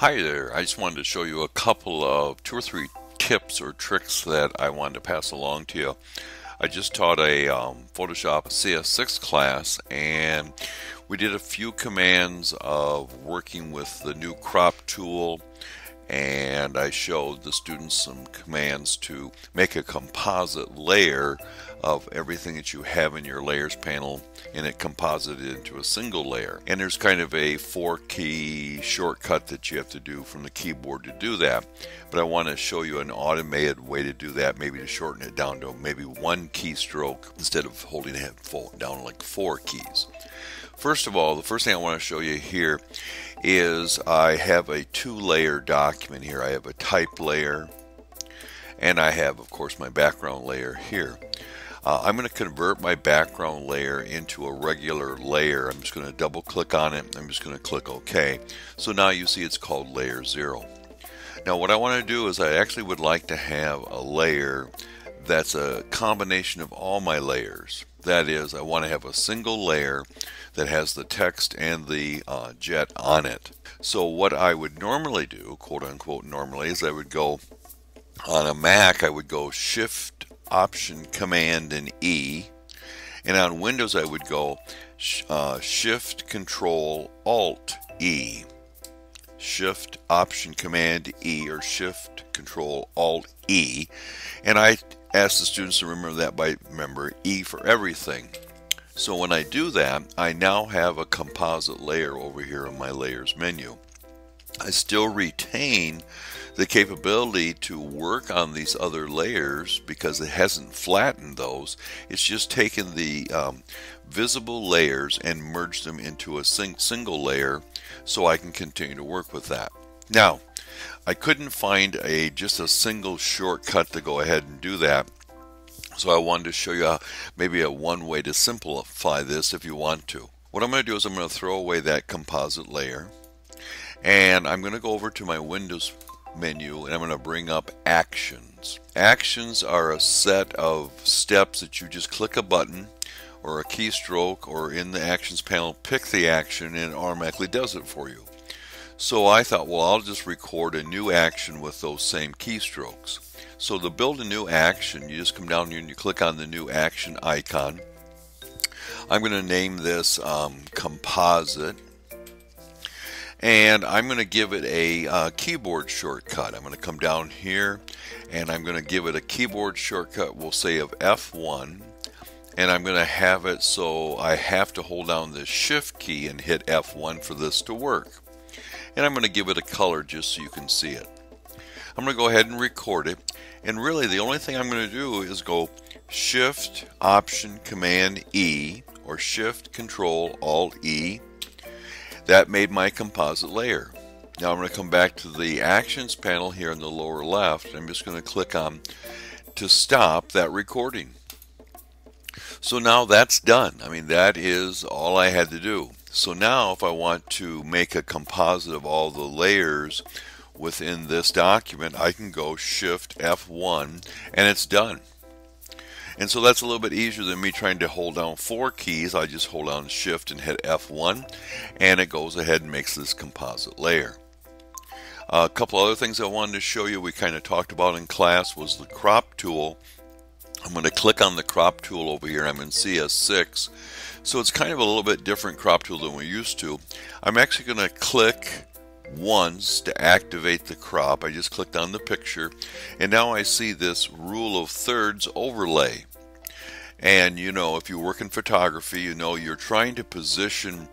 Hi there, I just wanted to show you a couple of two or three tips or tricks that I wanted to pass along to you. I just taught a um, Photoshop CS6 class and we did a few commands of working with the new crop tool and I showed the students some commands to make a composite layer of everything that you have in your layers panel and it composited into a single layer. And there's kind of a four key shortcut that you have to do from the keyboard to do that. But I want to show you an automated way to do that, maybe to shorten it down to maybe one keystroke instead of holding it down like four keys. First of all, the first thing I want to show you here is I have a two layer document here. I have a type layer and I have of course my background layer here. Uh, I'm going to convert my background layer into a regular layer. I'm just going to double click on it. I'm just going to click OK. So now you see it's called layer 0. Now what I want to do is I actually would like to have a layer that's a combination of all my layers. That is, I want to have a single layer that has the text and the uh, jet on it. So what I would normally do, quote unquote normally, is I would go on a Mac, I would go Shift, Option, Command, and E. And on Windows, I would go uh, Shift, Control, Alt, E. Shift, Option, Command, E, or Shift, Control, Alt, E. And I ask the students to remember that by remember E for everything. So when I do that, I now have a composite layer over here in my layers menu. I still retain the capability to work on these other layers because it hasn't flattened those. It's just taken the um, visible layers and merged them into a sing single layer so I can continue to work with that. Now, I couldn't find a just a single shortcut to go ahead and do that. So I wanted to show you maybe a one way to simplify this if you want to. What I'm going to do is I'm going to throw away that composite layer and I'm going to go over to my Windows menu and I'm going to bring up actions. Actions are a set of steps that you just click a button or a keystroke or in the actions panel pick the action and it automatically does it for you. So I thought, well, I'll just record a new action with those same keystrokes. So to build a new action, you just come down here and you click on the new action icon. I'm going to name this um, composite. And I'm going to give it a uh, keyboard shortcut. I'm going to come down here and I'm going to give it a keyboard shortcut, we'll say of F1 and I'm going to have it so I have to hold down the shift key and hit F1 for this to work and I'm going to give it a color just so you can see it. I'm going to go ahead and record it and really the only thing I'm going to do is go shift option command E or shift control alt E that made my composite layer. Now I'm going to come back to the actions panel here in the lower left I'm just going to click on to stop that recording. So now that's done. I mean that is all I had to do. So now if I want to make a composite of all the layers within this document, I can go Shift F1 and it's done. And so that's a little bit easier than me trying to hold down four keys. I just hold down Shift and hit F1 and it goes ahead and makes this composite layer. a couple other things I wanted to show you we kind of talked about in class was the crop tool. I'm going to click on the crop tool over here. I'm in CS6 so it's kind of a little bit different crop tool than we're used to. I'm actually going to click once to activate the crop. I just clicked on the picture and now I see this rule of thirds overlay. And you know, if you work in photography, you know you're trying to position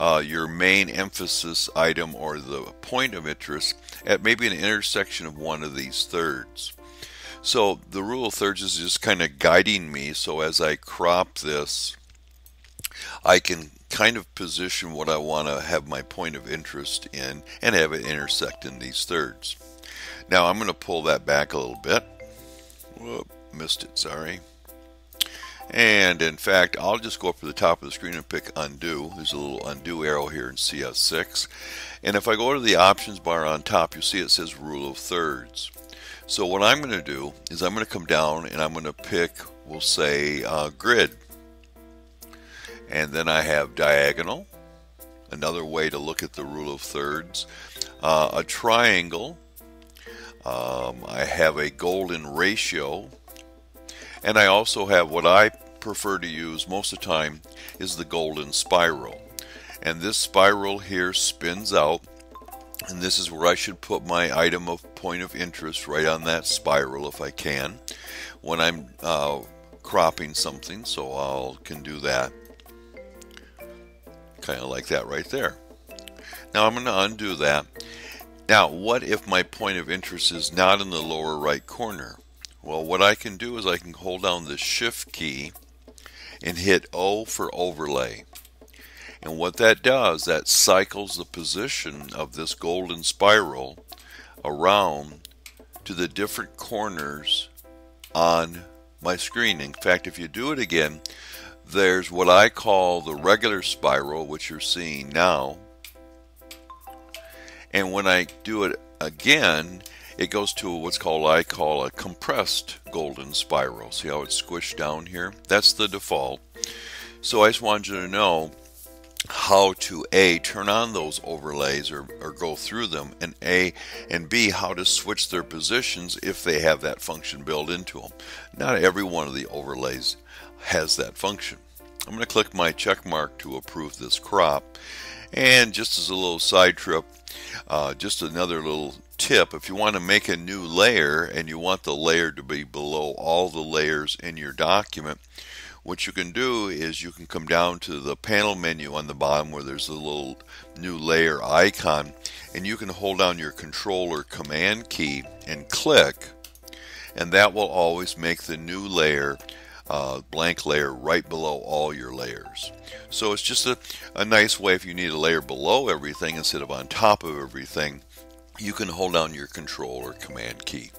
uh, your main emphasis item or the point of interest at maybe an intersection of one of these thirds. So the rule of thirds is just kind of guiding me. So as I crop this, I can kind of position what I want to have my point of interest in and have it intersect in these thirds. Now I'm going to pull that back a little bit. Whoop, missed it, sorry. And in fact, I'll just go up to the top of the screen and pick undo. There's a little undo arrow here in CS6. And if I go to the options bar on top, you'll see it says rule of thirds. So what I'm going to do is I'm going to come down and I'm going to pick, we'll say, uh, grid. And then I have diagonal, another way to look at the rule of thirds. uh, a triangle. Um, I have a golden ratio. And I also have what I prefer to use most of the time is the golden spiral. And this spiral here spins out. And this is where I should put my item of point of interest right on that spiral if I can when I'm uh, cropping something. So I'll can do that kind of like that right there. Now I'm going to undo that. Now, what if my point of interest is not in the lower right corner? Well, what I can do is I can hold down the shift key and hit O for overlay. And what that does, that cycles the position of this golden spiral around to the different corners on my screen. In fact, if you do it again, there's what I call the regular spiral, which you're seeing now. And when I do it again, it goes to what's called I call a compressed golden spiral. See how it's squished down here? That's the default. So I just wanted you to know how to A, turn on those overlays or, or go through them, and A, and B, how to switch their positions if they have that function built into them. Not every one of the overlays has that function. I'm going to click my check mark to approve this crop. And just as a little side trip, uh, just another little tip, if you want to make a new layer and you want the layer to be below all the layers in your document, what you can do is you can come down to the panel menu on the bottom where there's a little new layer icon and you can hold down your control or command key and click and that will always make the new layer uh, blank layer right below all your layers. So it's just a, a nice way if you need a layer below everything instead of on top of everything, you can hold down your control or command key.